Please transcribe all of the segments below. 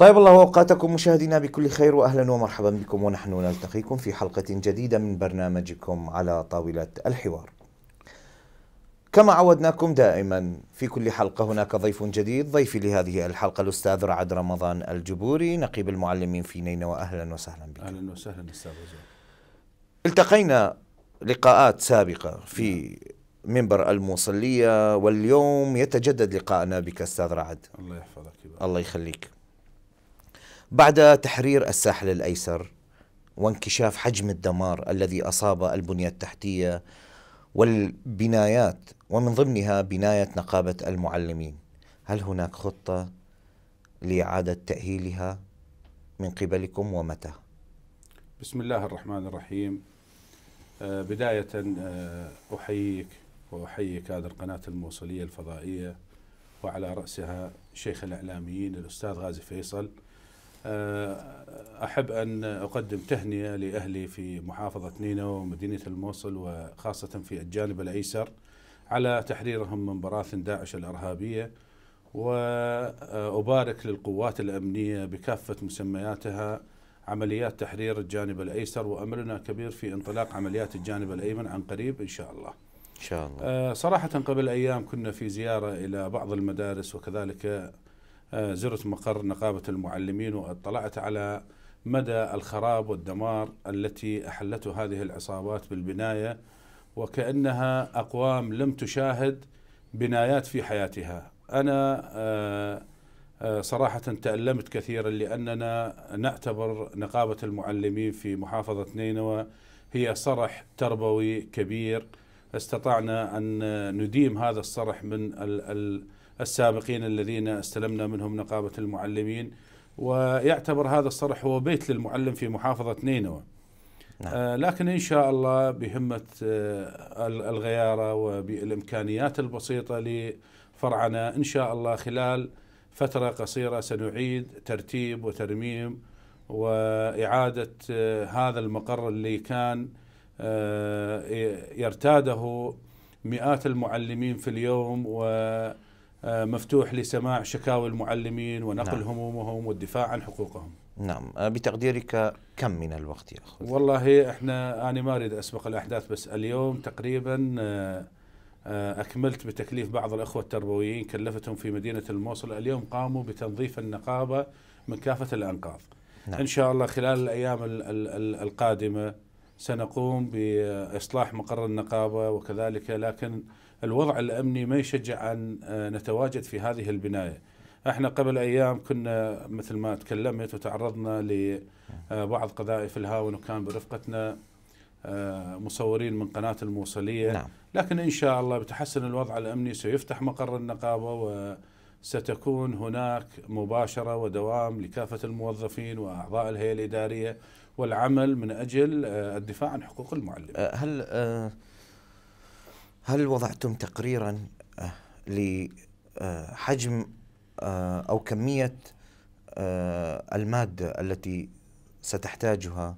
طيب الله أوقاتكم مشاهدينا بكل خير واهلا ومرحبا بكم ونحن نلتقيكم في حلقة جديدة من برنامجكم على طاولة الحوار. كما عودناكم دائما في كل حلقة هناك ضيف جديد، ضيفي لهذه الحلقة الأستاذ رعد رمضان الجبوري نقيب المعلمين في نينوى أهلا وسهلا بك. أهلا وسهلا أستاذ التقينا لقاءات سابقة في منبر الموصلية واليوم يتجدد لقاءنا بك أستاذ رعد. الله يحفظك الله يخليك. بعد تحرير الساحل الأيسر وانكشاف حجم الدمار الذي أصاب البنية التحتية والبنايات ومن ضمنها بناية نقابة المعلمين هل هناك خطة لإعادة تأهيلها من قبلكم ومتى؟ بسم الله الرحمن الرحيم. آه، بداية آه، أحييك وأحيي كادر قناة الموصلية الفضائية وعلى رأسها شيخ الإعلاميين الأستاذ غازي فيصل أحب أن أقدم تهنئة لأهلي في محافظة نينوى ومدينة الموصل وخاصة في الجانب الأيسر على تحريرهم من براثن داعش الإرهابية وأبارك للقوات الأمنية بكافة مسمياتها عمليات تحرير الجانب الأيسر وأملنا كبير في انطلاق عمليات الجانب الأيمن عن قريب إن شاء الله. إن شاء الله. آه، صراحة قبل أيام كنا في زيارة إلى بعض المدارس وكذلك آه، زرت مقر نقابة المعلمين واطلعت على مدى الخراب والدمار التي أحلته هذه العصابات بالبناية وكأنها أقوام لم تشاهد بنايات في حياتها. أنا آه، آه، صراحة تألمت كثيرا لأننا نعتبر نقابة المعلمين في محافظة نينوى هي صرح تربوي كبير. استطعنا أن نديم هذا الصرح من ال ال السابقين الذين استلمنا منهم نقابة المعلمين ويعتبر هذا الصرح هو بيت للمعلم في محافظة نينوى نعم. آه لكن إن شاء الله بهمة آه الغيارة وبالإمكانيات البسيطة لفرعنا إن شاء الله خلال فترة قصيرة سنعيد ترتيب وترميم وإعادة آه هذا المقر اللي كان آه يرتاده مئات المعلمين في اليوم و مفتوح لسماع شكاوى المعلمين ونقل نعم. همومهم والدفاع عن حقوقهم نعم آه، بتقديرك كم من الوقت ياخذ؟ والله إحنا أنا ما أريد أسبق الأحداث بس اليوم تقريبا آه، أكملت بتكليف بعض الأخوة التربويين كلفتهم في مدينة الموصل اليوم قاموا بتنظيف النقابة من كافة الأنقاض. نعم. إن شاء الله خلال الأيام القادمة سنقوم بإصلاح مقر النقابة وكذلك لكن الوضع الأمني ما يشجع أن آه، نتواجد في هذه البناية. إحنا قبل أيام كنا مثل ما تكلمت وتعرضنا لبعض قذائف الهاون وكان برفقتنا آه، مصورين من قناة الموصلية نعم. لكن إن شاء الله بتحسن الوضع الأمني سيفتح مقر النقابة وستكون هناك مباشرة ودوام لكافة الموظفين وأعضاء الهيئة الإدارية والعمل من أجل آه، الدفاع عن حقوق المعلم. هل هل وضعتم تقريرا آه، لحجم آه، أو كمية آه، المادة التي ستحتاجها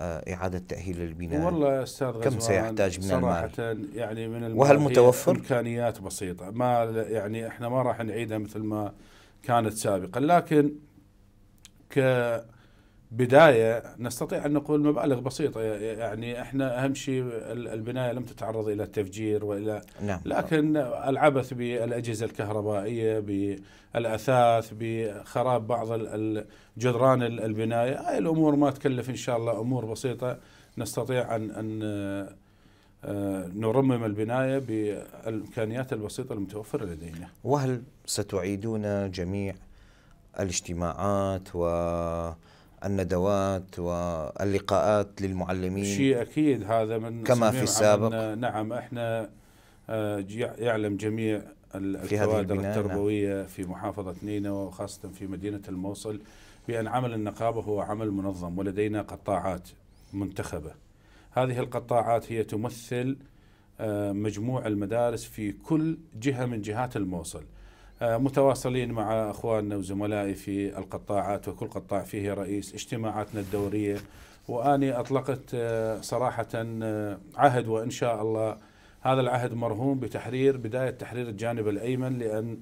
إعادة تأهيل البناء والله أستاذ كم سيحتاج من صراحة المال؟ يعني من المال وهل متوفر؟ إمكانيات بسيطة ما يعني إحنا ما راح نعيدها مثل ما كانت سابقا لكن ك بداية نستطيع أن نقول مبالغ بسيطة يعني إحنا أهم شيء البناية لم تتعرض إلى التفجير والى نعم. لكن العبث بالأجهزة الكهربائية بالأثاث بخراب بعض جدران البناية هاي الأمور ما تكلف إن شاء الله أمور بسيطة نستطيع ان أن آه، نرمم البناية بالإمكانيات البسيطة المتوفرة لدينا. وهل ستعيدون جميع الاجتماعات و الندوات واللقاءات للمعلمين شيء أكيد هذا من كما في السابق نعم إحنا آه، يعلم جميع الكوادر نعم. التربوية نعم. في محافظة نينوى وخاصة في مدينة الموصل بأن عمل النقابة هو عمل منظم ولدينا قطاعات منتخبة هذه القطاعات هي تمثل آه، مجموع المدارس في كل جهة من جهات الموصل متواصلين مع أخواننا وزملائي في القطاعات وكل قطاع فيه رئيس اجتماعاتنا الدورية وأني أطلقت آه، صراحة آه، عهد وإن شاء الله هذا العهد مرهون بتحرير بداية تحرير الجانب الأيمن لأن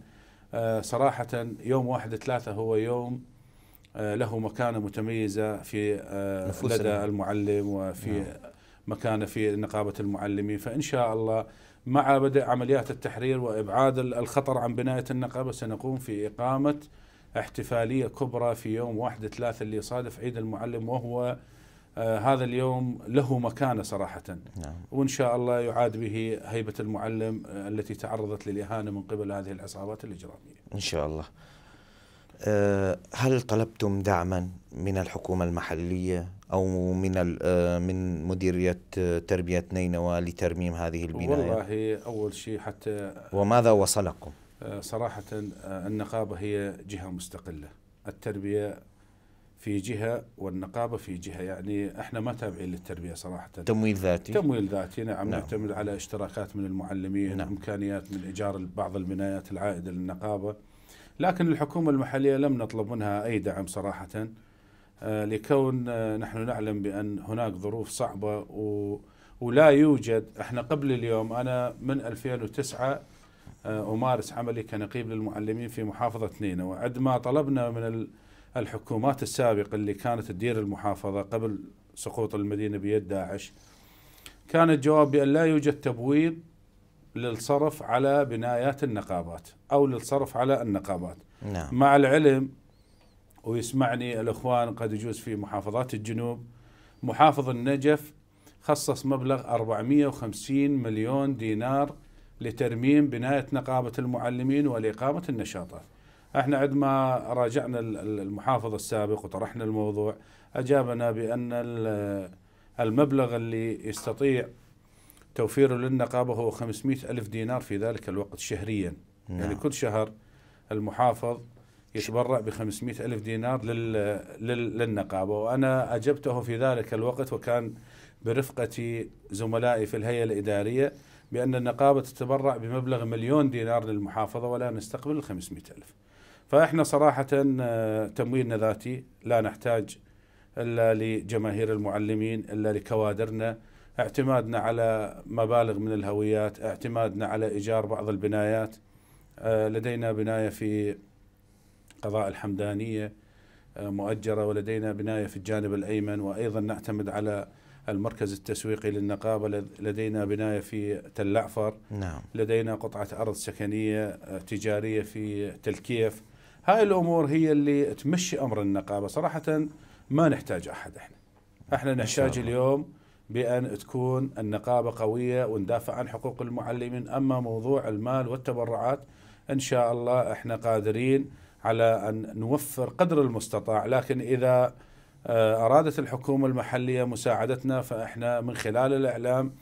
صراحة يوم واحد ثلاثة هو يوم آه، له مكانة متميزة في آه، لدى. المعلم وفي مكانة في نقابة المعلمين. فإن شاء الله مع بدء عمليات التحرير وإبعاد ال- الخطر عن بناية النقابة سنقوم في إقامة احتفالية كبرى في يوم واحد ثلاثة اللي يصادف عيد المعلم وهو آه، هذا اليوم له مكانة صراحة. نعم. وإن شاء الله يعاد به هيبة المعلم آه، التي تعرضت للإهانة من قبل هذه العصابات الإجرامية. إن شاء الله. آه، هل طلبتم دعما من الحكومة المحلية أو من ال- آه، من مديرية آه، تربية نينوى لترميم هذه البناية. والله أول شيء حتى وماذا وصلكم آه، صراحة آه، النقابة هي جهة مستقلة. التربية في جهة والنقابة في جهة. يعني إحنا ما تابعين للتربية صراحة. تمويل ذاتي؟ تمويل ذاتي نعم, نعم. نعتمد على اشتراكات من المعلمين نعم. إمكانيات من إيجار بعض البنايات العائدة للنقابة. لكن الحكومة المحلية لم نطلب منها أي دعم صراحة. آه، لكون آه، نحن نعلم بأن هناك ظروف صعبة و ولا يوجد. إحنا قبل اليوم أنا من 2009 آه، أمارس عملي كنقيب للمعلمين في محافظة نينوى. عندما طلبنا من ال- الحكومات السابقة اللي كانت تدير المحافظة قبل سقوط المدينة بيد داعش كان الجواب بأن لا يوجد تبويب للصرف على بنايات النقابات أو للصرف على النقابات. نعم. مع العلم ويسمعني الإخوان قد يجوز في محافظات الجنوب محافظ النجف خصص مبلغ 450 مليون دينار لترميم بناية نقابة المعلمين ولإقامة النشاطات. إحنا عندما راجعنا ال- ال- المحافظ السابق وطرحنا الموضوع أجابنا بأن ال- المبلغ اللي يستطيع توفيره للنقابة هو 500 ألف دينار في ذلك الوقت شهريا. يعني نعم كل شهر المحافظ يتبرع ب 500 ألف دينار لل لل للنقابة. وأنا أجبته في ذلك الوقت وكان برفقة زملائي في الهيئة الإدارية بأن النقابة تتبرع بمبلغ مليون دينار للمحافظة ولا نستقبل ال 500 ألف. فإحنا صراحة آه، تمويلنا ذاتي لا نحتاج إلا لجماهير المعلمين إلا لكوادرنا. اعتمادنا على مبالغ من الهويات اعتمادنا على إيجار بعض البنايات. آه، لدينا بناية في قضاء الحمدانية آه، مؤجرة ولدينا بناية في الجانب الأيمن وأيضا نعتمد على المركز التسويقي للنقابة لد- لدينا بناية في تل أعفر. نعم. لدينا قطعة أرض سكنية آه، تجارية في تلكيف هاي الأمور هي اللي تمشي أمر النقابة. صراحة ما نحتاج أحد إحنا. شاء نحتاج. اليوم بأن تكون النقابة قوية وندافع عن حقوق المعلمين. أما موضوع المال والتبرعات إن شاء الله إحنا قادرين على أن نوفر قدر المستطاع لكن إذا آه، أرادت الحكومة المحلية مساعدتنا فإحنا من خلال الإعلام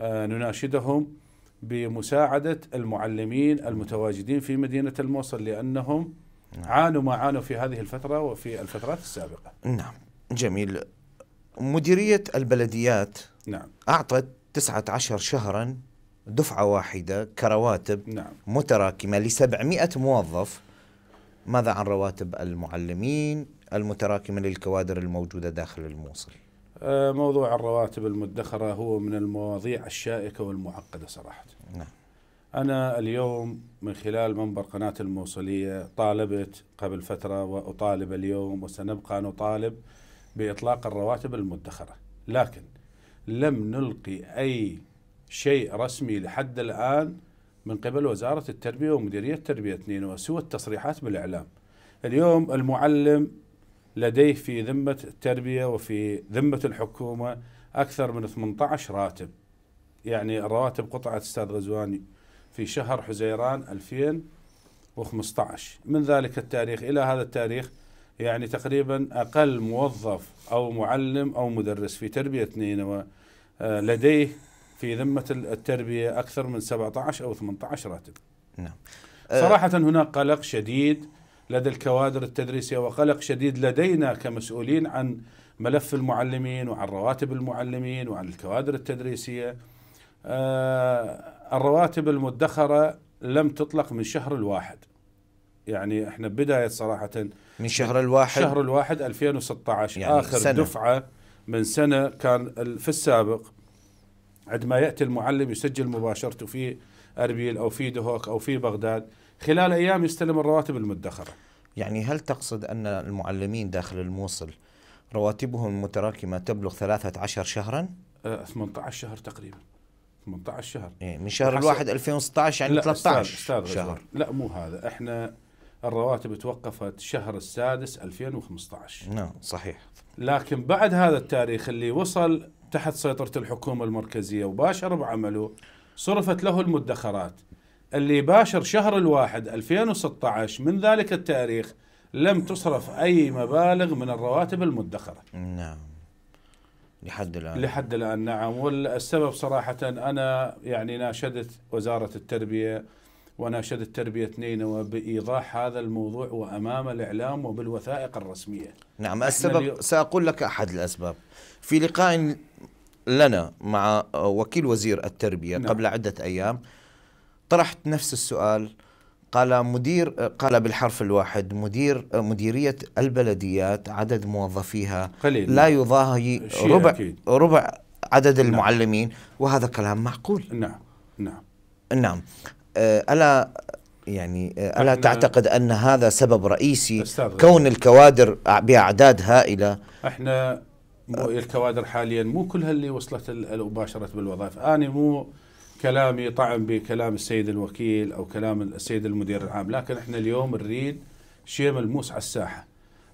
آه، نناشدهم بمساعدة المعلمين المتواجدين في مدينة الموصل لأنهم نعم. عانوا ما عانوا في هذه الفترة وفي الفترات السابقة. نعم جميل. مديرية البلديات نعم. أعطت 19 شهرا دفعة واحدة كرواتب نعم. متراكمة ل 700 موظف ماذا عن رواتب المعلمين المتراكمة للكوادر الموجودة داخل الموصل؟ آه، موضوع الرواتب المدخرة هو من المواضيع الشائكة والمعقدة صراحة. نعم. أنا اليوم من خلال منبر قناة الموصلية طالبت قبل فترة وأطالب اليوم وسنبقى نطالب بإطلاق الرواتب المدخرة. لكن لم نلقي أي شيء رسمي لحد الآن من قبل وزارة التربية ومديرية تربية نينوى سوى التصريحات بالإعلام. اليوم المعلم لديه في ذمة التربية وفي ذمة الحكومة أكثر من 18 راتب. يعني الرواتب قطعة أستاذ غزواني في شهر حزيران 2015 من ذلك التاريخ إلى هذا التاريخ يعني تقريبا أقل موظف أو معلم أو مدرس في تربية نينوى آه، لديه في ذمة التربية أكثر من 17 أو 18 راتب. نعم. صراحة هناك قلق شديد لدى الكوادر التدريسية وقلق شديد لدينا كمسؤولين عن ملف المعلمين وعن رواتب المعلمين وعن الكوادر التدريسية. آه، الرواتب المدخرة لم تطلق من شهر الواحد. يعني إحنا بداية صراحة من شهر الواحد؟ شهر الواحد 2016 يعني آخر سنة. دفعة من سنة كان في السابق عندما يأتي المعلم يسجل مباشرته في أربيل أو في دهوك أو في بغداد خلال أيام يستلم الرواتب المدخرة. يعني هل تقصد أن المعلمين داخل الموصل رواتبهم المتراكمة تبلغ 13 شهرا؟ آه 18 شهر تقريبا. 18 شهر. يعني من شهر الواحد 2016 يعني لا 13 أستاذ أستاذ شهر لا مو هذا. إحنا الرواتب توقفت شهر السادس 2015 نعم صحيح. لكن بعد هذا التاريخ اللي وصل تحت سيطرة الحكومة المركزية وباشر بعمله صرفت له المدخرات. اللي باشر شهر الواحد 2016 من ذلك التاريخ لم تصرف أي مبالغ من الرواتب المدخرة. نعم. لحد الآن. لحد الآن نعم. والسبب صراحة أنا يعني ناشدت وزارة التربية وناشدت تربية نينوى بإيضاح هذا الموضوع وأمام الإعلام وبالوثائق الرسمية. نعم السبب اليوم- سأقول لك أحد الأسباب. في لقاء لنا مع وكيل وزير التربية نعم. قبل عدة أيام طرحت نفس السؤال قال مدير قال بالحرف الواحد مدير مديرية البلديات عدد موظفيها قليل. لا يضاهي ربع أكيد. ربع عدد المعلمين وهذا كلام معقول. نعم نعم. نعم. آه، ألا يعني آه، إحنا- تعتقد أن هذا سبب رئيسي كون الكوادر بأعداد هائلة؟ إحنا مو الكوادر حاليا مو كلها اللي وصلت وباشرت بالوظائف. أنا مو كلامي طعن بكلام السيد الوكيل أو كلام السيد المدير العام لكن إحنا اليوم نريد شيء ملموس على الساحة.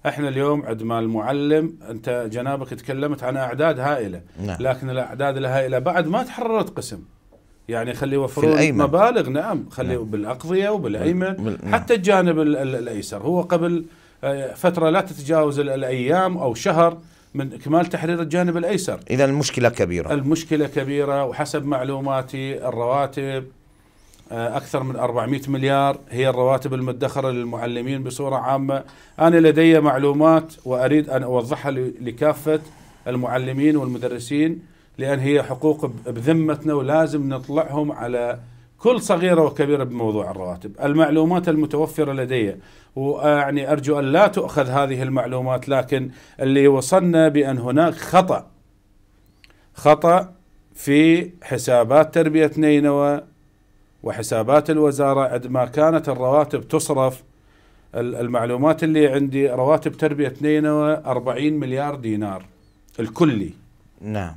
إحنا اليوم عندما المعلم أنت جنابك تكلمت عن أعداد هائلة نعم. لكن الأعداد الهائلة بعد ما تحررت قسم. يعني خلي يوفرون الأيمن. مبالغ نعم. خلي نعم. بالأقضية وبالأيمن بال- نعم. حتى الجانب ال- ال- الأيسر. هو قبل آه، فترة لا تتجاوز ال- الأيام أو شهر من اكمال تحرير الجانب الأيسر. إذا المشكلة كبيرة. المشكلة كبيرة وحسب معلوماتي الرواتب آه، أكثر من 400 مليار هي الرواتب المدخرة للمعلمين بصورة عامة. أنا لدي معلومات وأريد أن أوضحها لكافة المعلمين والمدرسين. لأن هي حقوق بذمتنا ولازم نطلعهم على كل صغيرة وكبيرة بموضوع الرواتب، المعلومات المتوفرة لدي ويعني أرجو أن لا تؤخذ هذه المعلومات لكن اللي وصلنا بأن هناك خطأ. خطأ في حسابات تربية نينوى وحسابات الوزارة عندما كانت الرواتب تصرف. ال- المعلومات اللي عندي رواتب تربية نينوى 40 مليار دينار الكلي. نعم.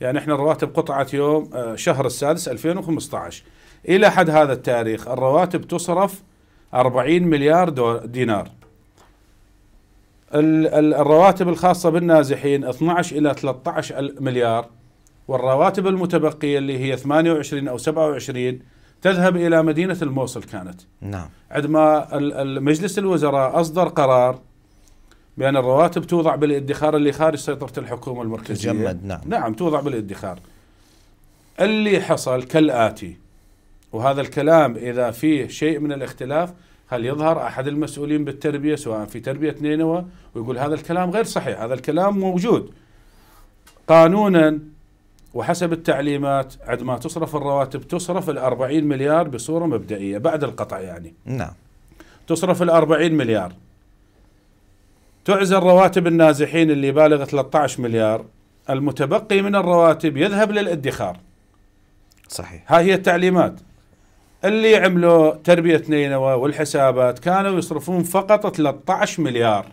يعني إحنا الرواتب قطعت يوم آه، شهر السادس 2015 إلى حد هذا التاريخ الرواتب تصرف 40 مليار دينار. ال- ال- الرواتب الخاصة بالنازحين 12 إلى 13 مليار والرواتب المتبقية اللي هي 28 أو 27 تذهب إلى مدينة الموصل كانت. نعم. عندما مجلس الوزراء أصدر قرار بأن الرواتب توضع بالادخار اللي خارج سيطرة الحكومة المركزية. تجمد نعم. نعم توضع بالادخار. اللي حصل كالآتي وهذا الكلام إذا فيه شيء من الاختلاف هل يظهر أحد المسؤولين بالتربية سواء في تربية نينوى؟ ويقول هذا الكلام غير صحيح هذا الكلام موجود. قانونا وحسب التعليمات عندما تصرف الرواتب تصرف الأربعين مليار بصورة مبدئية بعد القطع يعني. نعم. تصرف الأربعين مليار. تعزل رواتب النازحين اللي بالغ 13 مليار. المتبقي من الرواتب يذهب للادخار. صحيح. هاي هي التعليمات. اللي عملوا تربية نينوى والحسابات كانوا يصرفون فقط 13 مليار.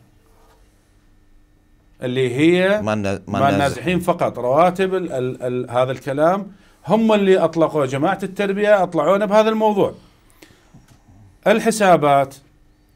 اللي هي ما مع. النازحين فقط. رواتب ال ال ال هذا الكلام. هم اللي أطلقوا جماعة التربية أطلعونا بهذا الموضوع. الحسابات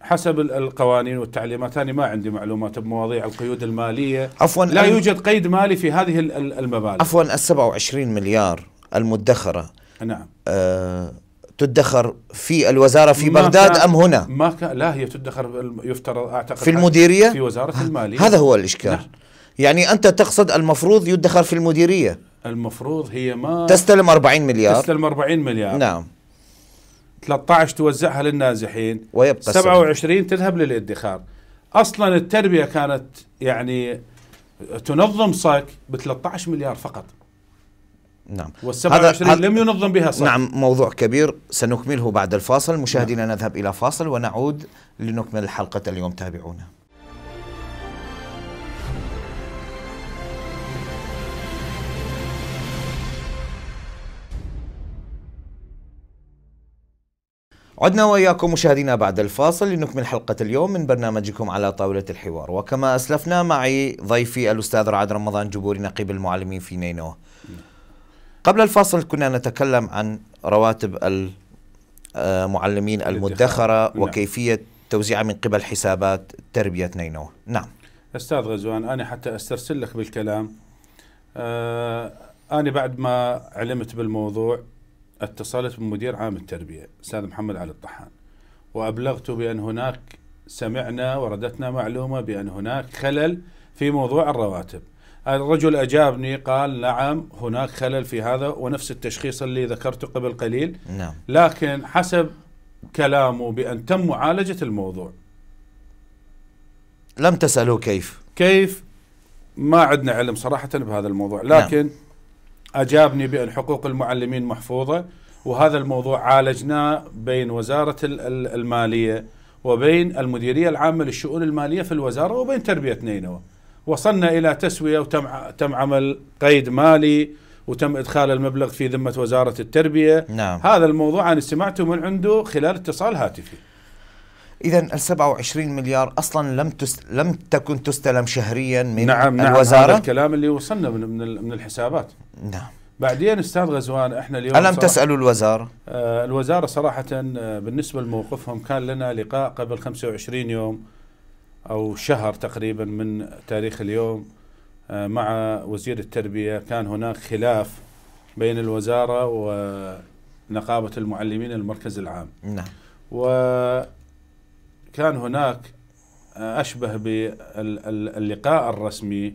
حسب ال- القوانين والتعليمات أنا ما عندي معلومات بمواضيع القيود المالية. عفوا لا يوجد قيد مالي في هذه ال- ال- المبالغ. عفوا ال 27 مليار المدخرة نعم. آه تدخر في الوزارة في بغداد أم هنا؟ ما كان لا هي تدخر يفترض أعتقد في المديرية؟ في وزارة المالية. هذا هو الإشكال. نعم. يعني أنت تقصد المفروض يدخر في المديرية؟ المفروض هي ما تستلم 40 مليار؟ تستلم 40 مليار. نعم. 13 توزعها للنازحين ويبقى السبعة. 27 تذهب للادخار. أصلا التربية كانت يعني تنظم صك ب 13 مليار فقط. نعم. وال 27 هذا- لم ينظم بها صك. نعم موضوع كبير سنكمله بعد الفاصل. مشاهدينا نذهب إلى فاصل ونعود لنكمل حلقة اليوم. تابعونا. عدنا وإياكم مشاهدينا بعد الفاصل لنكمل حلقة اليوم من برنامجكم على طاولة الحوار. وكما أسلفنا معي ضيفي الأستاذ رعد رمضان جبوري نقيب المعلمين في نينوى. قبل الفاصل كنا نتكلم عن رواتب المعلمين المدخرة نعم. وكيفية توزيعها من قبل حسابات تربية نينوى. نعم. أستاذ غزوان أنا حتى أسترسل لك بالكلام. آه أنا بعد ما علمت بالموضوع اتصلت بمدير عام التربية أستاذ محمد علي الطحان وابلغته بأن هناك سمعنا وردتنا معلومة بأن هناك خلل في موضوع الرواتب. الرجل أجابني قال نعم هناك خلل في هذا ونفس التشخيص اللي ذكرته قبل قليل. نعم. لكن حسب كلامه بأن تم معالجة الموضوع. لم تسألوا كيف؟ كيف؟ ما عندنا علم صراحة بهذا الموضوع لكن أجابني بأن حقوق المعلمين محفوظة وهذا الموضوع عالجناه بين وزارة ال- ال- المالية وبين المديرية العامة للشؤون المالية في الوزارة وبين تربية نينوى. وصلنا إلى تسوية وتم تم عمل قيد مالي وتم إدخال المبلغ في ذمة وزارة التربية. نعم. هذا الموضوع أنا سمعته من عنده خلال اتصال هاتفي. إذا ال 27 مليار أصلا لم تس... لم تكن تستلم شهريا من نعم نعم الوزارة؟ هذا الكلام اللي وصلنا من من من الحسابات. نعم. بعدين أستاذ غزوان إحنا اليوم ألم صراحة- تسألوا الوزارة؟ آه الوزارة صراحة آه بالنسبة لموقفهم كان لنا لقاء قبل 25 يوم أو شهر تقريبا من تاريخ اليوم آه مع وزير التربية. كان هناك خلاف بين الوزارة ونقابه المعلمين المركز العام. نعم. وكان هناك آه، أشبه باللقاء الرسمي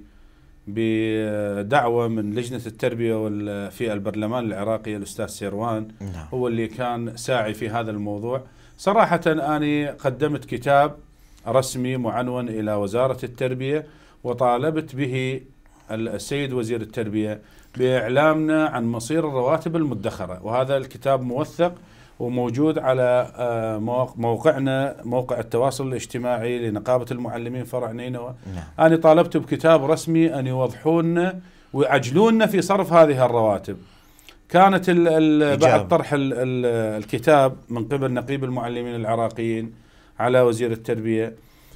بدعوة من لجنة التربية في البرلمان العراقي الأستاذ سيروان. نعم. هو اللي كان ساعي في هذا الموضوع. صراحة أنا قدمت كتاب رسمي معنون إلى وزارة التربية وطالبت به السيد وزير التربية بإعلامنا عن مصير الرواتب المدخرة. وهذا الكتاب موثق وموجود على آه، موقعنا موقع التواصل الاجتماعي لنقابة المعلمين فرع نينوى. نعم. أنا طالبت بكتاب رسمي أن يوضحون ويعجلون في صرف هذه الرواتب. كانت ال ال. بعد طرح ال ال الكتاب من قبل نقيب المعلمين العراقيين على وزير التربية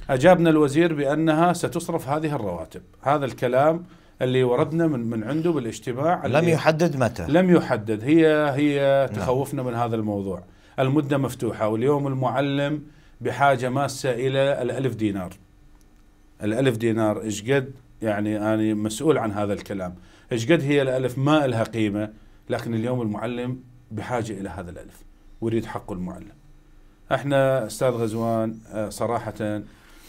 أجابنا الوزير بأنها ستصرف هذه الرواتب. هذا الكلام اللي وردنا من من عنده بالاجتماع لم يحدد متى. لم يحدد. هي هي نعم. تخوفنا من هذا الموضوع. المدة مفتوحة واليوم المعلم بحاجة ماسة إلى الألف دينار. الألف دينار إيش قد؟ يعني أنا مسؤول عن هذا الكلام. إيش قد هي الألف؟ ما لها قيمة لكن اليوم المعلم بحاجة إلى هذا الألف. ويريد حقه المعلم. إحنا أستاذ غزوان آه، صراحة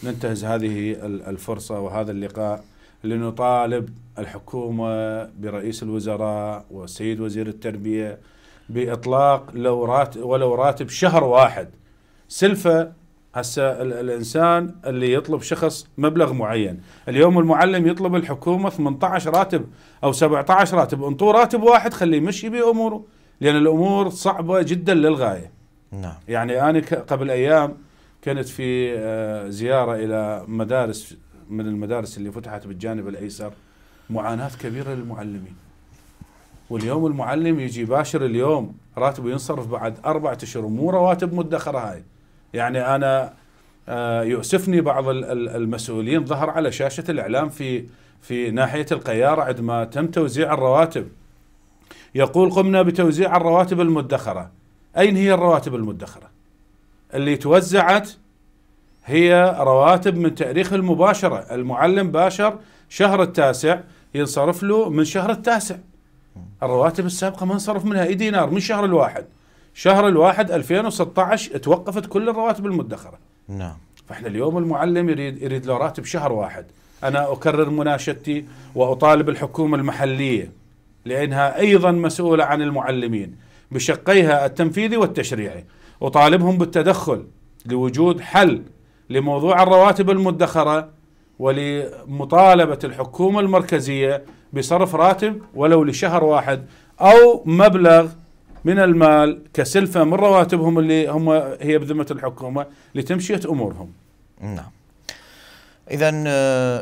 ننتهز هذه ال- الفرصة وهذا اللقاء. لنطالب الحكومة برئيس الوزراء والسيد وزير التربية بإطلاق لو راتب ولو راتب شهر واحد. سلفة هسه ال- الإنسان اللي يطلب شخص مبلغ معين. اليوم المعلم يطلب الحكومة 18 راتب أو 17 راتب. انطوه راتب واحد خليه يمشي بيه أموره لأن الأمور صعبة جدا للغاية. نعم. يعني أنا ك- قبل أيام كنت في آه، زيارة إلى مدارس من المدارس اللي فتحت بالجانب الأيسر معاناة كبيرة للمعلمين. واليوم المعلم يجي باشر اليوم راتبه ينصرف بعد أربعة أشهر مو رواتب مدخرة هاي. يعني أنا آه، يؤسفني بعض ال- ال- المسؤولين ظهر على شاشة الإعلام في في ناحية القيارة عندما تم توزيع الرواتب. يقول قمنا بتوزيع الرواتب المدخرة. أين هي الرواتب المدخرة؟ اللي توزعت هي رواتب من تاريخ المباشرة. المعلم باشر شهر التاسع ينصرف له من شهر التاسع. الرواتب السابقة ما انصرف منها. أي دينار؟ من شهر الواحد. شهر الواحد 2016 توقفت كل الرواتب المدخرة. نعم. فإحنا اليوم المعلم يريد يريد له راتب شهر واحد. أنا أكرر مناشدتي وأطالب الحكومة المحلية لأنها أيضا مسؤولة عن المعلمين بشقيها التنفيذي والتشريعي. أطالبهم بالتدخل لوجود حل لموضوع الرواتب المدخرة ولمطالبة الحكومة المركزية بصرف راتب ولو لشهر واحد أو مبلغ من المال كسلفة من رواتبهم اللي هم هي بذمة الحكومة لتمشية أمورهم. نعم. إذا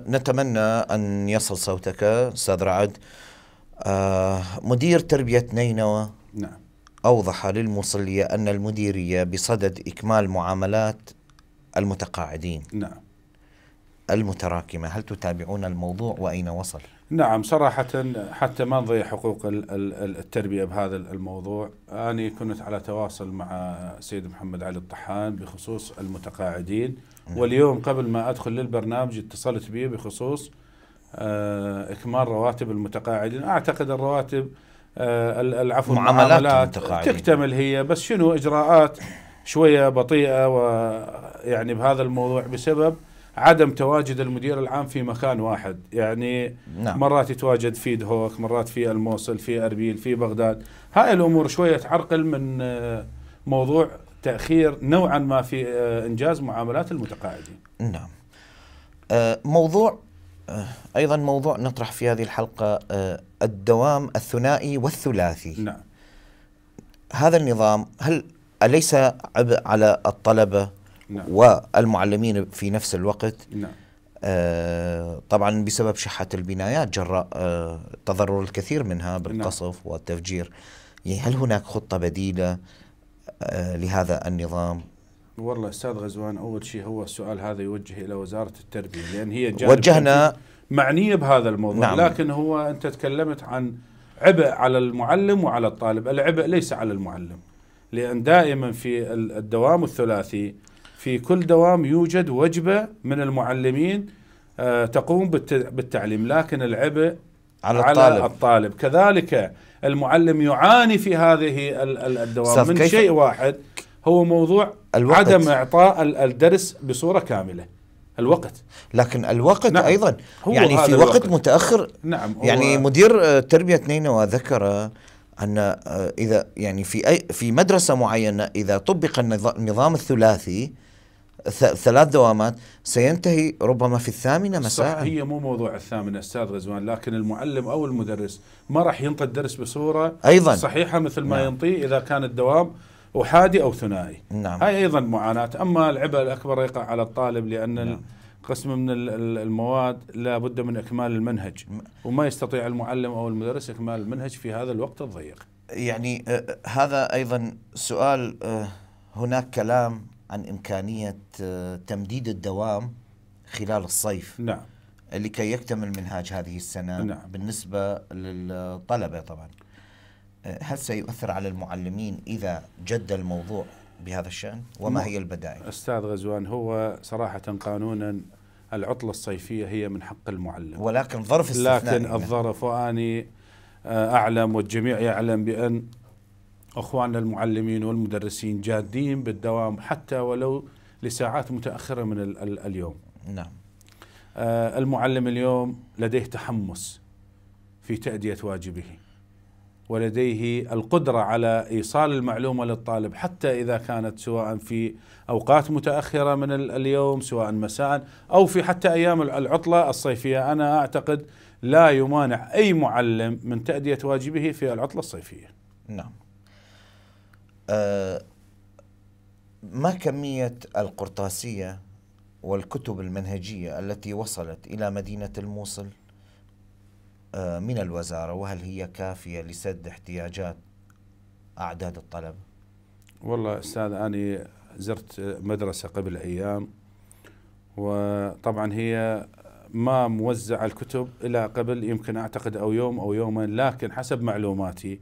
نتمنى أن يصل صوتك أستاذ رعد. آه، مدير تربية نينوى نعم. أوضح للموصلية أن المديرية بصدد إكمال معاملات المتقاعدين. نعم. المتراكمة هل تتابعون الموضوع وأين وصل؟ نعم صراحة حتى ما نضيع حقوق ال- ال- التربية بهذا الموضوع. أنا كنت على تواصل مع سيد محمد علي الطحان بخصوص المتقاعدين واليوم قبل ما أدخل للبرنامج اتصلت به بخصوص آه، إكمال رواتب المتقاعدين. أعتقد الرواتب آه، ال- العفو معاملات. تكتمل هي بس شنو إجراءات؟ شوية بطيئة ويعني بهذا الموضوع بسبب عدم تواجد المدير العام في مكان واحد. يعني نعم. مرات يتواجد في دهوك مرات في الموصل في أربيل في بغداد. هاي الأمور شوية تعرقل من آه، موضوع تأخير نوعا ما في آه، إنجاز معاملات المتقاعدين. نعم. آه، موضوع أيضا موضوع نطرح في هذه الحلقة الدوام الثنائي والثلاثي. نعم. هذا النظام هل أليس عبء على الطلبة نعم. والمعلمين في نفس الوقت؟ نعم. آه، طبعا بسبب شحة البنايات جراء آه، تضرر الكثير منها بالقصف والتفجير. يعني هل هناك خطة بديلة آه، لهذا النظام؟ والله أستاذ غزوان أول شيء هو السؤال هذا يوجه إلى وزارة التربية لأن هي وجهنا معنيه بهذا الموضوع نعم. نعم. لكن هو أنت تكلمت عن عبء على المعلم وعلى الطالب. العبء ليس على المعلم. لأن دائما في ال- الدوام الثلاثي في كل دوام يوجد وجبة من المعلمين آه، تقوم بالت- بالتعليم لكن العبء على على الطالب. الطالب. كذلك المعلم يعاني في هذه ال- ال- الدوام. من شيء واحد هو موضوع الوقت. عدم إعطاء ال- الدرس بصورة كاملة. الوقت. لكن الوقت نعم. أيضا. هو يعني في وقت الوقت. متأخر. نعم يعني مدير آه، تربية نينوى ذكر أن آه، إذا يعني في أي في مدرسة معينة إذا طبق النظ- النظام الثلاثي ثلاث دوامات سينتهي ربما في الثامنة صح مساء. هي مو موضوع الثامنة أستاذ غزوان لكن المعلم أو المدرس ما راح ينطي الدرس بصورة أيضا. صحيحة مثل ما نعم. ينطيه إذا كان الدوام احادي أو ثنائي. نعم. هاي أيضا معاناة. أما العبء الأكبر يقع على الطالب لأن نعم. قسم من ال- ال- المواد لا بد من إكمال المنهج. وما يستطيع المعلم أو المدرس إكمال المنهج في هذا الوقت الضيق. يعني هذا أيضا سؤال هناك كلام عن إمكانية تمديد الدوام خلال الصيف. نعم. لكي يكتمل منهاج هذه السنة نعم. بالنسبة للطلبة طبعا. هل سيؤثر على المعلمين إذا جد الموضوع؟ بهذا الشأن؟ وما هي البدائل؟ أستاذ غزوان هو صراحة قانونا العطلة الصيفية هي من حق المعلم. ولكن ظرف استثنائي لكن الظرف وأني آه، أعلم والجميع يعلم بأن أخواننا المعلمين والمدرسين جادين بالدوام حتى ولو لساعات متأخرة من ال- ال- اليوم. نعم. آه، المعلم اليوم لديه تحمس في تأدية واجبه. ولديه القدرة على إيصال المعلومة للطالب حتى إذا كانت سواء في أوقات متأخرة من ال- اليوم سواء مساء أو في حتى أيام ال- العطلة الصيفية. أنا أعتقد لا يمانع أي معلم من تأدية واجبه في العطلة الصيفية. نعم. أه ما كمية القرطاسية والكتب المنهجية التي وصلت إلى مدينة الموصل؟ من الوزارة وهل هي كافية لسد احتياجات أعداد الطلبة؟ والله أستاذ أني زرت مدرسة قبل أيام وطبعا هي ما موزع الكتب إلى قبل يمكن أعتقد أو يوم أو يومين لكن حسب معلوماتي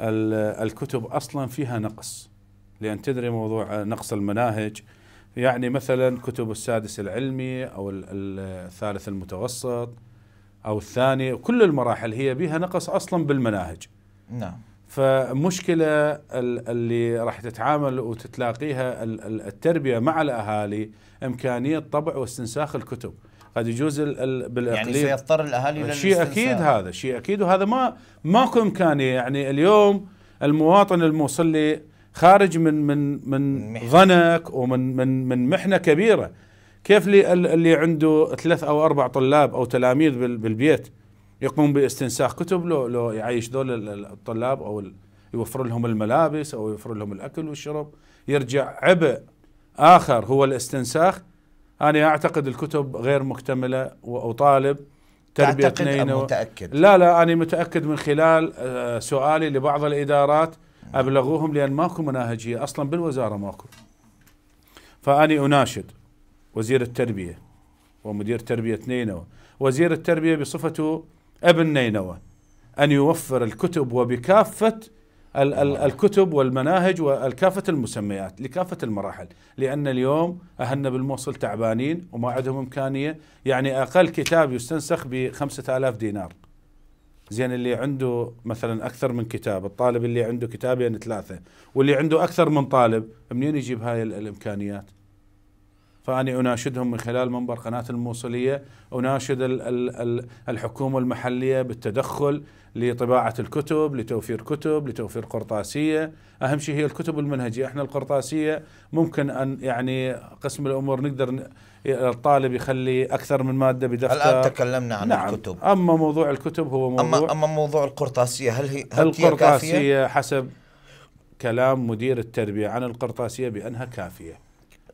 ال- الكتب أصلا فيها نقص لأن تدري موضوع نقص المناهج يعني مثلا كتب السادس العلمي ال- الثالث المتوسط أو الثاني كل المراحل هي بها نقص أصلا بالمناهج. نعم. فمشكلة ال- اللي راح تتعامل وتتلاقيها ال- ال- التربية مع الأهالي إمكانية طبع واستنساخ الكتب. قد يجوز ال- ال- يعني سيضطر الأهالي شيء للاستنساخ. هذا شيء أكيد وهذا ما ماكو إمكانية. يعني اليوم المواطن الموصلي خارج من من من محنة. ضنك ومن من من محنة كبيرة. كيف لي ال- اللي عنده ثلاث أو أربع طلاب أو تلاميذ بال- بالبيت يقوم باستنساخ كتب لو لو يعيش ال- الطلاب أو يوفر لهم الملابس أو يوفر لهم الأكل والشرب يرجع عبء آخر هو الاستنساخ. أنا أعتقد الكتب غير مكتملة و- وطالب تربية تعتقد أم نينو متأكد؟ لا لا أنا متأكد من خلال آه، سؤالي لبعض الإدارات. أبلغوهم لأن ماكو مناهجية أصلا بالوزارة ماكو. فاني أناشد. وزير التربية ومدير تربية نينوى. وزير التربية بصفته ابن نينوى أن يوفر الكتب وبكافة ال- ال- الكتب والمناهج وكافة المسميات لكافة المراحل. لأن اليوم أهلنا بالموصل تعبانين وما عندهم إمكانية. يعني أقل كتاب يستنسخ بخمسة آلاف دينار. زين اللي عنده مثلا أكثر من كتاب الطالب اللي عنده كتابين ثلاثة واللي عنده أكثر من طالب منين يجيب هاي ال- الإمكانيات؟ فأنا أناشدهم من خلال منبر قناة الموصلية أناشد ال- ال- ال- الحكومة المحلية بالتدخل لطباعة الكتب لتوفير كتب لتوفير قرطاسية. أهم شيء هي الكتب المنهجية. إحنا القرطاسية ممكن أن يعني قسم الأمور نقدر الطالب يخلي أكثر من مادة بدفتر. الآن تكلمنا عن نعم. الكتب. أما موضوع الكتب هو موضوع اما أما موضوع القرطاسية هل هي هل؟ القرطاسية حسب كلام مدير التربية عن القرطاسية بأنها كافية.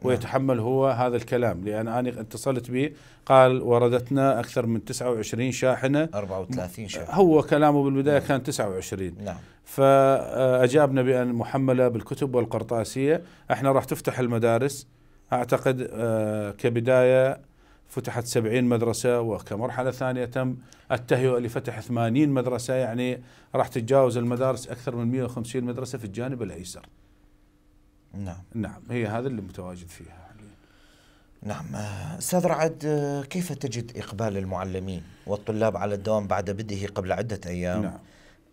ويتحمل هو هذا الكلام لأن أنا اتصلت به قال وردتنا أكثر من 29 شاحنة. 34 شهر هو كلامه بالبداية كان 29 نعم. فأجابنا بأن محملة بالكتب والقرطاسية. إحنا راح تفتح المدارس. أعتقد آه، كبداية فتحت 70 مدرسة وكمرحلة ثانية تم التهيئة لفتح 80 مدرسة. يعني راح تتجاوز المدارس أكثر من 150 مدرسة في الجانب الأيسر. نعم. نعم هي هذا اللي متواجد فيها حاليا. نعم آه، أستاذ رعد آه، كيف تجد إقبال المعلمين والطلاب على الدوام بعد بدءه قبل عدة أيام؟ نعم.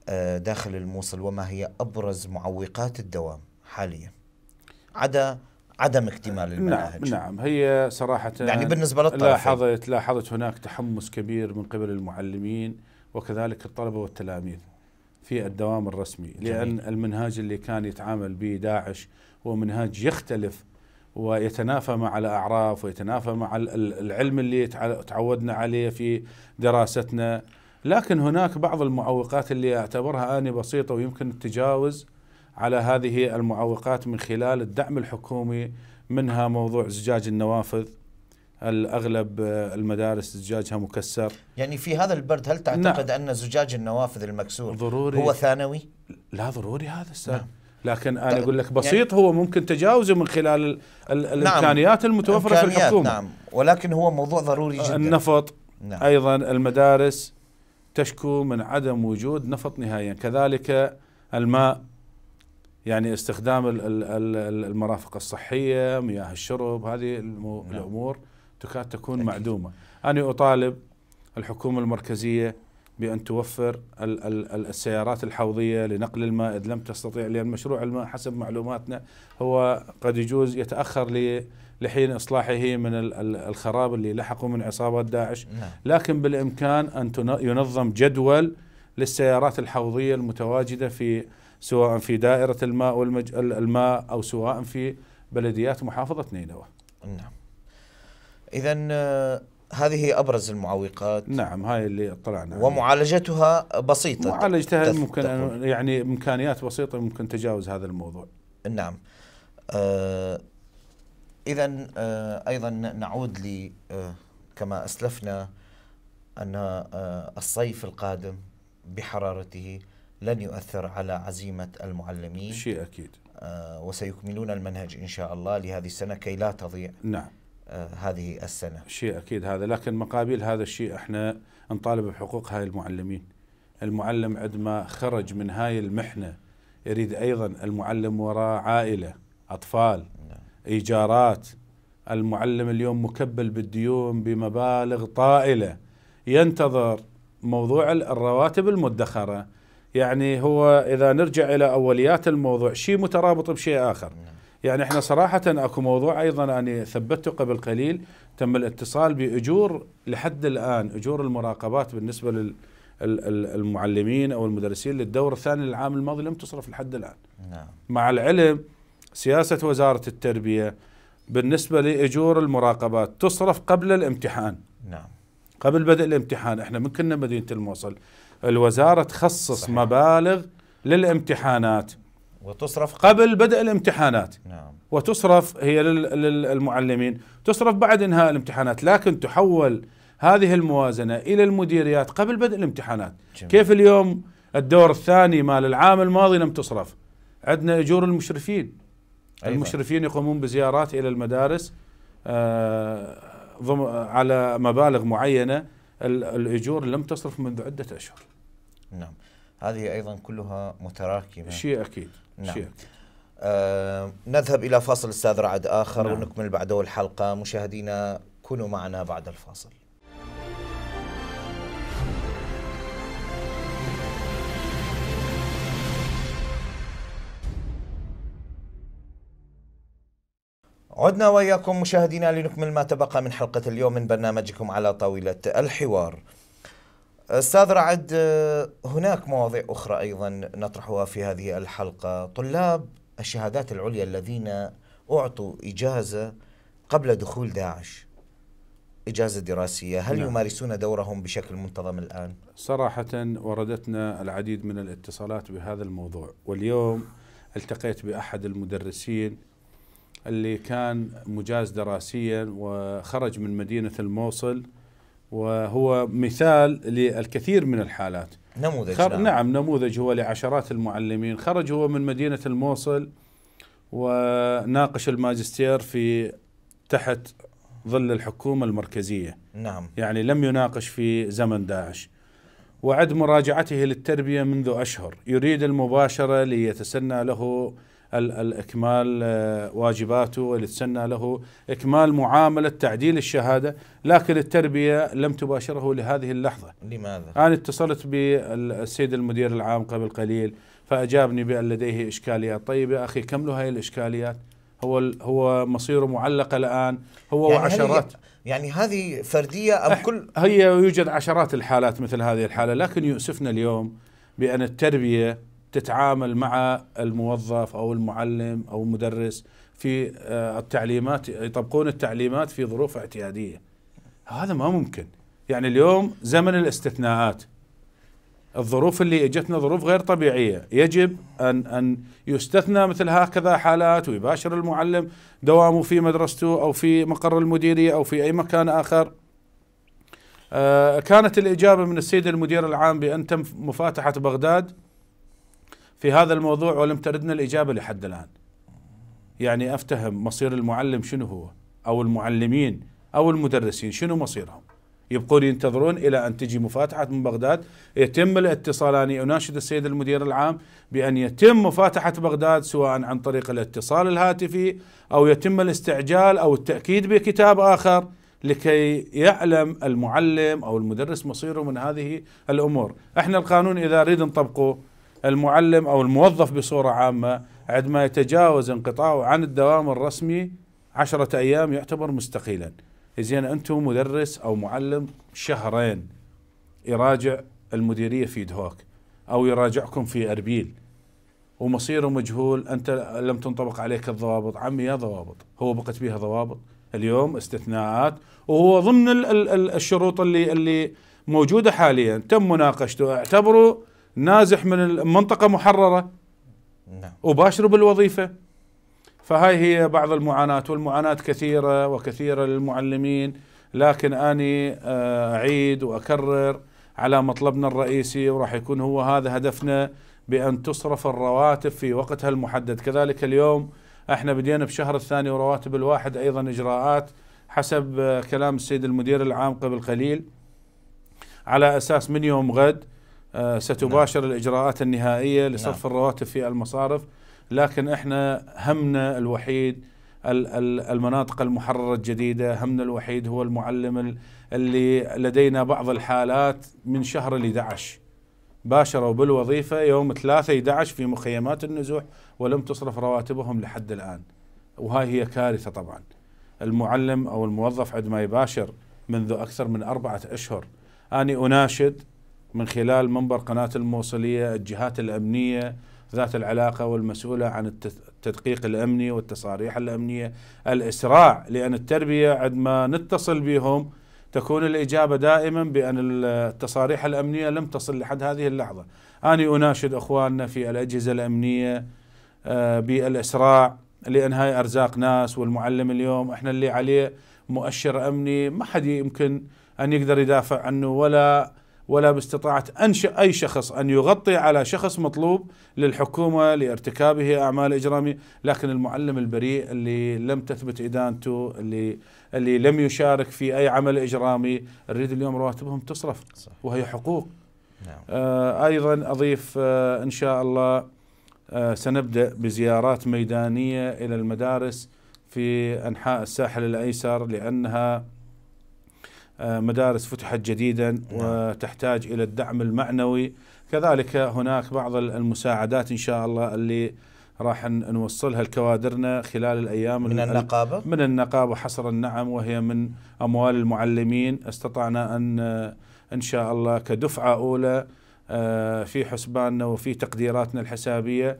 آه، داخل الموصل وما هي أبرز معوقات الدوام حاليا؟ عدا عدم اكتمال نعم المناهج. نعم هي صراحة يعني بالنسبة للطرفين لاحظت لاحظت هناك تحمس كبير من قبل المعلمين وكذلك الطلبة والتلاميذ. في الدوام الرسمي لأن جميل. المنهاج اللي كان يتعامل به داعش هو منهاج يختلف ويتنافى مع الأعراف ويتنافى مع ال- ال- العلم اللي تع- تعودنا عليه في دراستنا. لكن هناك بعض المعوقات اللي أعتبرها أنا بسيطة ويمكن التجاوز على هذه المعوقات من خلال الدعم الحكومي منها موضوع زجاج النوافذ. الأغلب آه، المدارس زجاجها مكسر. يعني في هذا البرد هل تعتقد أن زجاج النوافذ المكسور ضروري. هو ثانوي؟ لا ضروري هذا أستاذ نعم. لكن أنا طيب، أقول لك بسيط هو ممكن تجاوزه من خلال ال ال الإمكانيات المتوفرة في الحكومة. نعم. ولكن هو موضوع ضروري جدا. النفط نعم. أيضا المدارس تشكو من عدم وجود نفط نهائيا. كذلك الماء يعني استخدام ال- ال- ال- المرافق الصحية مياه الشرب هذه المو- نعم. تكاد تكون أكيد. معدومة. أنا أطالب الحكومة المركزية بأن توفر ال- ال- ال- السيارات الحوضية لنقل الماء اذ لم تستطيع لأن مشروع الماء حسب معلوماتنا هو قد يجوز يتأخر لحين إصلاحه من ال- ال- الخراب اللي لحقوا من عصابات داعش. نعم. لكن بالإمكان أن ينظم جدول للسيارات الحوضية المتواجدة في سواء في دائرة الماء والمج... ال- الماء أو سواء في بلديات محافظه نينوى. نعم. اذا آه، هذه أبرز المعوقات نعم هاي اللي اطلعنا عليها. ومعالجتها بسيطة معالجتها ممكن تقول. يعني إمكانيات بسيطة ممكن تجاوز هذا الموضوع. نعم آه اذا آه أيضا نعود ل آه كما أسلفنا أن آه الصيف القادم بحرارته لن يؤثر على عزيمة المعلمين شيء أكيد. آه وسيكملون المنهج إن شاء الله لهذه السنة كي لا تضيع نعم هذه السنة شيء أكيد هذا لكن مقابل هذا الشيء إحنا نطالب بحقوق هاي المعلمين. المعلم عندما خرج من هاي المحنة يريد أيضا المعلم وراء عائلة أطفال نعم. إيجارات المعلم اليوم مكبل بالديون بمبالغ طائلة ينتظر موضوع الرواتب المدخرة يعني هو إذا نرجع إلى أوليات الموضوع شيء مترابط بشيء آخر نعم. يعني إحنا صراحة أكو موضوع أيضا أنا ثبته قبل قليل تم الاتصال بأجور لحد الآن أجور المراقبات بالنسبة لل ال- ال- المعلمين أو المدرسين للدور الثاني للعام الماضي لم تصرف لحد الآن. نعم. مع العلم سياسة وزارة التربية بالنسبة لأجور المراقبات تصرف قبل الامتحان. نعم. قبل بدء الامتحان. إحنا من كنا مدينة الموصل. الوزارة تخصص صحيح. مبالغ للامتحانات. وتصرف قبل. بدء الامتحانات. نعم. وتصرف هي لل- للمعلمين. تصرف بعد انهاء الامتحانات. لكن تحول هذه الموازنة إلى المديريات قبل بدء الامتحانات. جميل. كيف اليوم الدور الثاني مال العام الماضي لم تصرف؟ عندنا أجور المشرفين. أيضاً. المشرفين يقومون بزيارات إلى المدارس آه، على مبالغ معينة. ال- الأجور لم تصرف منذ عدة أشهر. نعم. هذه أيضا كلها متراكمة. شيء أكيد. نعم. شيء. آه نذهب إلى فاصل أستاذ رعد آخر نعم. ونكمل بعده الحلقة مشاهدينا كونوا معنا بعد الفاصل عدنا وإياكم مشاهدينا لنكمل ما تبقى من حلقة اليوم من برنامجكم على طاولة الحوار أستاذ رعد آه، هناك مواضيع أخرى أيضا نطرحها في هذه الحلقة. طلاب الشهادات العليا الذين أعطوا إجازة قبل دخول داعش. إجازة دراسية. هل نعم. يمارسون دورهم بشكل منتظم الآن؟ صراحة وردتنا العديد من الاتصالات بهذا الموضوع. واليوم التقيت بأحد المدرسين اللي كان مجاز دراسيا وخرج من مدينة الموصل. وهو مثال للكثير من الحالات. نموذج خر... نعم. نموذج هو لعشرات المعلمين. خرج هو من مدينة الموصل وناقش الماجستير في تحت ظل الحكومة المركزية. نعم. يعني لم يناقش في زمن داعش. وعد مراجعته للتربية منذ أشهر. يريد المباشرة ليتسنى له الإكمال آه، واجباته وليتسنى له إكمال معاملة تعديل الشهادة. لكن التربية لم تباشره لهذه اللحظة. لماذا؟ أنا اتصلت بالسيد المدير العام قبل قليل فأجابني بأن لديه إشكاليات. طيب يا أخي كم له هاي الإشكاليات؟ هو هو مصيره معلق الآن؟ هو يعني وعشرات. يعني هذه فردية أم أح- كل هي يوجد عشرات الحالات مثل هذه الحالة. لكن يؤسفنا اليوم بأن التربية تتعامل مع الموظف أو المعلم أو المدرس في آه، التعليمات يطبقون التعليمات في ظروف اعتيادية. هذا ما ممكن. يعني اليوم زمن الاستثناءات. الظروف اللي اجتنا ظروف غير طبيعية، يجب أن أن يستثنى مثل هكذا حالات ويباشر المعلم دوامه في مدرسته أو في مقر المديرية أو في أي مكان آخر. آه، كانت الإجابة من السيد المدير العام بأن تم مفاتحة بغداد. في هذا الموضوع ولم تردنا الإجابة لحد الآن. يعني أفتهم مصير المعلم شنو هو؟ أو المعلمين أو المدرسين شنو مصيرهم؟ يبقون ينتظرون إلى أن تجي مفاتحة من بغداد يتم الاتصال اني اناشد السيد المدير العام بأن يتم مفاتحة بغداد سواء عن طريق الاتصال الهاتفي أو يتم الاستعجال أو التأكيد بكتاب آخر لكي يعلم المعلم أو المدرس مصيره من هذه الأمور، إحنا القانون إذا نريد نطبقه المعلم أو الموظف بصورة عامة عندما يتجاوز انقطاعه عن الدوام الرسمي عشرة أيام يعتبر مستقيلا. زين أنتم مدرس أو معلم شهرين. يراجع المديرية في دهوك أو يراجعكم في أربيل. ومصيره مجهول أنت لم تنطبق عليك الضوابط. عمي يا ضوابط. هو بقت بها ضوابط. اليوم استثناءات. وهو ضمن ال ال ال الشروط اللي اللي موجودة حاليا. تم مناقشته. اعتبره نازح من المنطقة محررة. نعم. بالوظيفة. فهاي هي بعض المعاناة والمعاناة كثيرة وكثيرة للمعلمين. لكن أني آه، أعيد وأكرر على مطلبنا الرئيسي وراح يكون هو هذا هدفنا بأن تصرف الرواتب في وقتها المحدد. كذلك اليوم إحنا بدينا بشهر الثاني ورواتب الواحد أيضا إجراءات حسب آه، كلام السيد المدير العام قبل قليل. على أساس من يوم غد آه، ستباشر الإجراءات النهائية لصرف نعم. الرواتب في المصارف لكن إحنا همنا الوحيد ال- ال- المناطق المحررة الجديدة همنا الوحيد هو المعلم ال- اللي لدينا بعض الحالات من شهر ال 11 باشروا بالوظيفة يوم 3 11 في مخيمات النزوح ولم تصرف رواتبهم لحد الآن. وهاي هي كارثة طبعا. المعلم أو الموظف عندما يباشر منذ أكثر من أربعة أشهر أني أناشد من خلال منبر قناة الموصلية الجهات الأمنية ذات العلاقة والمسؤولة عن الت- التدقيق الأمني والتصاريح الأمنية. الإسراع لأن التربية عندما نتصل بهم تكون الإجابة دائما بأن التصاريح الأمنية لم تصل لحد هذه اللحظة. أنا أناشد أخواننا في الأجهزة الأمنية آه، بالإسراع لأن هاي أرزاق ناس والمعلم اليوم. إحنا اللي عليه مؤشر أمني. ما حد يمكن أن يقدر يدافع عنه ولا ولا باستطاعة أي شخص أن يغطي على شخص مطلوب للحكومة لارتكابه أعمال إجرامية لكن المعلم البريء اللي لم تثبت إدانته اللي اللي لم يشارك في أي عمل إجرامي نريد اليوم رواتبهم تصرف صح. وهي حقوق نعم آه، أيضا أضيف آه، إن شاء الله آه، سنبدأ بزيارات ميدانية إلى المدارس في أنحاء الساحل الأيسر لأنها آه، مدارس فتحت جديدا نعم. وتحتاج إلى الدعم المعنوي. كذلك هناك بعض المساعدات إن شاء الله اللي راح نوصلها لكوادرنا خلال الأيام من ال- النقابة؟ من النقابة حصرا نعم وهي من أموال المعلمين. استطعنا أن إن شاء الله كدفعة أولى آه، في حسباننا وفي تقديراتنا الحسابية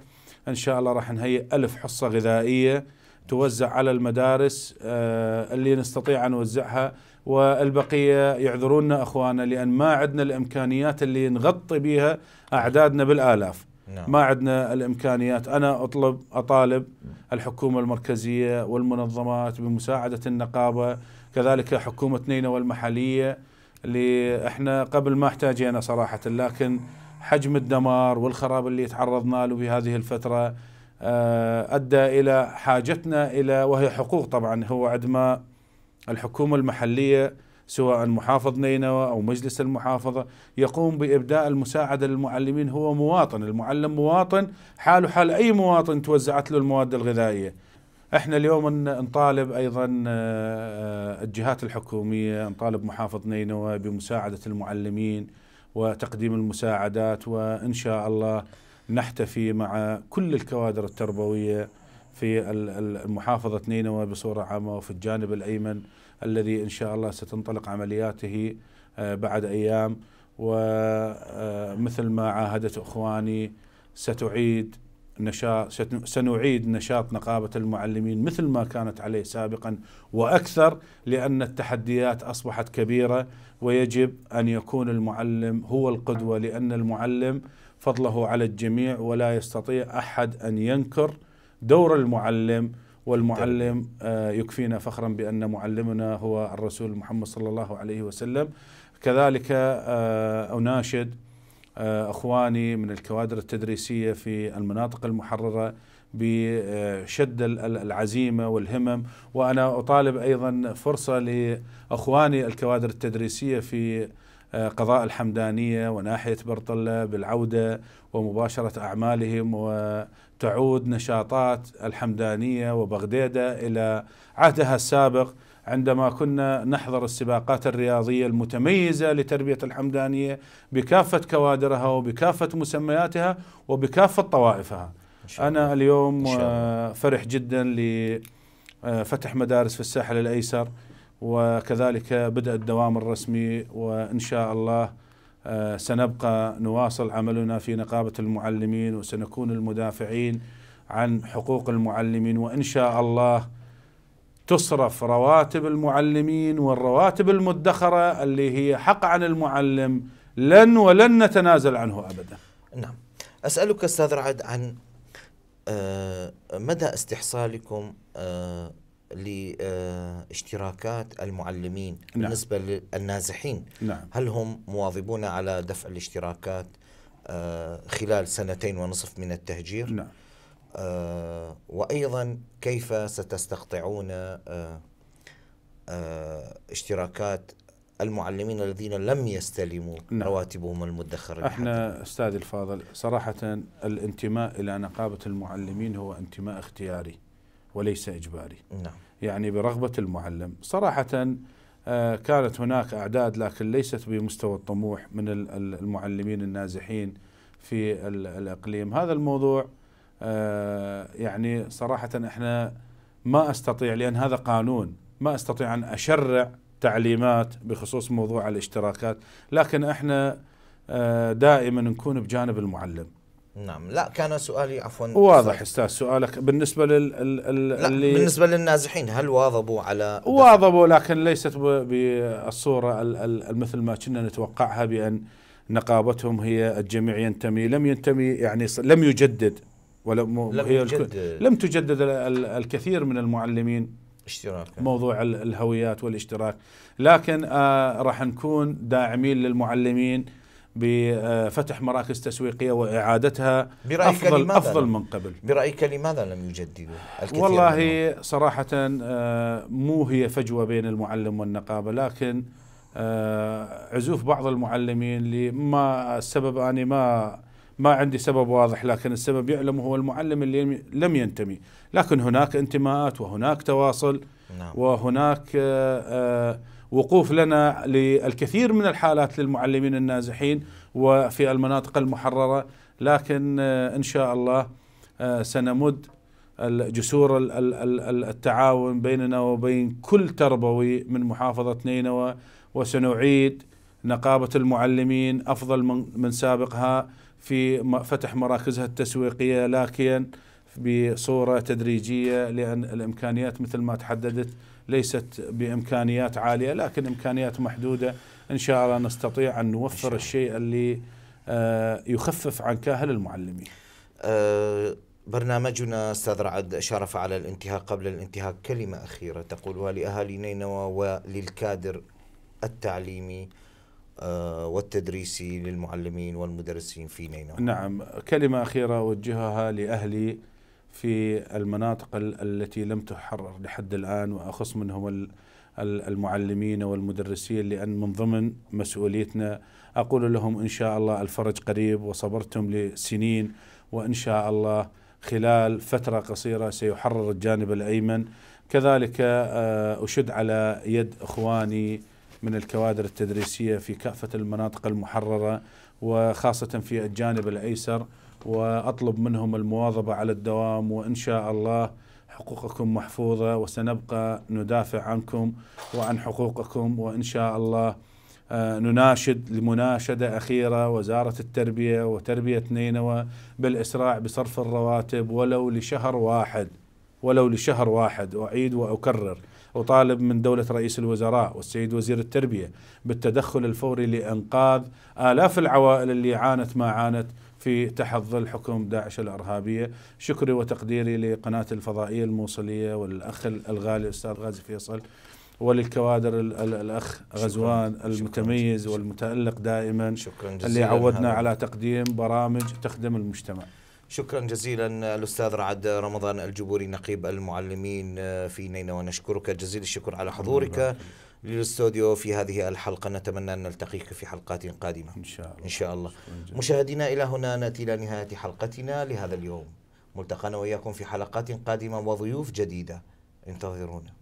إن شاء الله راح نهيئ ألف حصة غذائية توزع على المدارس آه، اللي نستطيع أن نوزعها والبقية يعذرونا أخوانا لأن ما عندنا الإمكانيات اللي نغطي بها أعدادنا بالآلاف. نعم. ما عندنا الإمكانيات. أنا أطلب أطالب الحكومة المركزية والمنظمات بمساعدة النقابة كذلك حكومه نينوى المحليه اللي إحنا قبل ما احتاجينا صراحة لكن حجم الدمار والخراب اللي تعرضنا له بهذه الفترة آه، أدى إلى حاجتنا إلى وهي حقوق طبعا هو عندما الحكومة المحلية سواء محافظ نينوى أو مجلس المحافظة يقوم بإبداء المساعدة للمعلمين هو مواطن، المعلم مواطن حاله حال أي مواطن توزعت له المواد الغذائية. إحنا اليوم نطالب أيضا آه، الجهات الحكومية، نطالب محافظ نينوى بمساعدة المعلمين وتقديم المساعدات وإن شاء الله نحتفي مع كل الكوادر التربوية في ال- ال- المحافظة نينوى بصورة عامة وفي الجانب الأيمن الذي إن شاء الله ستنطلق عملياته آه، بعد أيام. ومثل ما عاهدت إخواني ستعيد نشاط سنعيد نشاط نقابة المعلمين مثل ما كانت عليه سابقا وأكثر لأن التحديات أصبحت كبيرة. ويجب أن يكون المعلم هو القدوة لأن المعلم فضله على الجميع ولا يستطيع أحد أن ينكر دور المعلم والمعلم آه، يكفينا فخرا بأن معلمنا هو الرسول محمد صلى الله عليه وسلم. كذلك آه، أناشد آه، أخواني من الكوادر التدريسية في المناطق المحررة بشد ال- ال- العزيمة والهمم. وأنا أطالب أيضا فرصة لأخواني الكوادر التدريسية في قضاء الحمدانية وناحية برطلة بالعودة ومباشرة أعمالهم وتعود نشاطات الحمدانية وبغديده إلى عهدها السابق عندما كنا نحضر السباقات الرياضية المتميزة لتربية الحمدانية بكافة كوادرها وبكافة مسمياتها وبكافة طوائفها. أنا اليوم. آه، فرح جدا لفتح مدارس في الساحل الأيسر وكذلك بدأ الدوام الرسمي وإن شاء الله آه، سنبقى نواصل عملنا في نقابة المعلمين وسنكون المدافعين عن حقوق المعلمين وإن شاء الله تصرف رواتب المعلمين والرواتب المدخرة اللي هي حق عن المعلم لن ولن نتنازل عنه ابدا. نعم أسألك أستاذ رعد عن آه، مدى استحصالكم آه، لاشتراكات المعلمين نعم. بالنسبة للنازحين نعم. هل هم مواظبون على دفع الاشتراكات آه، خلال سنتين ونصف من التهجير نعم. آه، وأيضا كيف ستستقطعون آه، اشتراكات المعلمين الذين لم يستلموا نعم. رواتبهم المدخرة إحنا استاذي الفاضل صراحة الانتماء إلى نقابة المعلمين هو انتماء اختياري وليس إجباري. نعم يعني برغبة المعلم، صراحة آه، كانت هناك أعداد لكن ليست بمستوى الطموح من ال- ال- المعلمين النازحين في ال- الإقليم، هذا الموضوع آه، يعني صراحة إحنا ما أستطيع لأن هذا قانون، ما أستطيع أن أشرع تعليمات بخصوص موضوع الاشتراكات، لكن إحنا آه، دائما نكون بجانب المعلم. نعم. لا كان سؤالي عفوا واضح أستاذ سؤالك بالنسبة لل لا اللي بالنسبة للنازحين هل واظبوا على واظبوا لكن ليست بالصورة ال- ال- مثل ما كنا نتوقعها بأن نقابتهم هي الجميع ينتمي. لم ينتمي يعني لم يجدد ولم لم هي الك- يجد لم تجدد ال- ال- الكثير من المعلمين اشتراك. موضوع ال- الهويات والاشتراك. لكن آه راح نكون داعمين للمعلمين. بفتح مراكز تسويقية وإعادتها برأيك افضل لماذا أفضل من قبل. برأيك لماذا لم يجددوا الكثير منهم؟ والله صراحة آه، مو هي فجوة بين المعلم والنقابة لكن آه، عزوف بعض المعلمين اللي ما السبب أنا ما ما عندي سبب واضح لكن السبب يعلم هو المعلم اللي لم ينتمي. لكن هناك انتماءات وهناك تواصل نعم. وهناك آه، آه، وقوف لنا للكثير من الحالات للمعلمين النازحين وفي المناطق المحررة. لكن آه، إن شاء الله آه، سنمد ال- التعاون بيننا وبين كل تربوي من محافظة نينوى وسنعيد نقابة المعلمين أفضل من سابقها في فتح مراكزها التسويقية لكن بصورة تدريجية لأن الإمكانيات مثل ما تحددت ليست بإمكانيات عالية لكن إمكانيات محدودة. إن شاء الله نستطيع إن شاء نوفر الله. الشيء اللي آه، يخفف عن كاهل المعلمين. آه، برنامجنا أستاذ رعد شرف على الانتهاء قبل الانتهاء. كلمة أخيرة تقولها لاهالي نينوى وللكادر التعليمي آه، والتدريسي للمعلمين والمدرسين في نينوى. نعم كلمة أخيرة أوجهها لأهلي في المناطق ال- التي لم تحرر لحد الآن وأخص منهم ال- ال- المعلمين والمدرسين لأن من ضمن مسؤوليتنا أقول لهم إن شاء الله الفرج قريب وصبرتم لسنين وإن شاء الله خلال فترة قصيرة سيحرر الجانب الأيمن. كذلك آه، أشد على يد إخواني من الكوادر التدريسية في كافة المناطق المحررة وخاصة في الجانب الأيسر. وأطلب منهم المواظبة على الدوام وإن شاء الله حقوقكم محفوظة وسنبقى ندافع عنكم وعن حقوقكم وإن شاء الله آه، نناشد لمناشدة أخيرة وزارة التربية وتربية نينوى بالإسراع بصرف الرواتب ولو لشهر واحد ولو لشهر واحد. أعيد وأكرر أطالب من دولة رئيس الوزراء والسيد وزير التربية بالتدخل الفوري لإنقاذ آلاف العوائل اللي عانت ما عانت في تحت ظل حكم داعش الإرهابية. شكري وتقديري لقناة الفضائية الموصلية والأخ الغالي الأستاذ غازي فيصل وللكوادر ال- ال- الأخ شكراً. غزوان شكراً المتميز جزيلاً. والمتألق دائما شكرا جزيلا. اللي عودنا. على تقديم برامج تخدم المجتمع. شكرا جزيلا الأستاذ رعد رمضان الجبوري نقيب المعلمين في نينوى. نشكرك جزيل الشكر على حضورك. للاستوديو في هذه الحلقة. نتمنى أن نلتقيك في حلقات قادمة. إن شاء الله. إن شاء الله. مشاهدينا إلى هنا نأتي إلى نهاية حلقتنا لهذا اليوم. ملتقانا وإياكم في حلقات قادمة وضيوف جديدة. انتظرونا.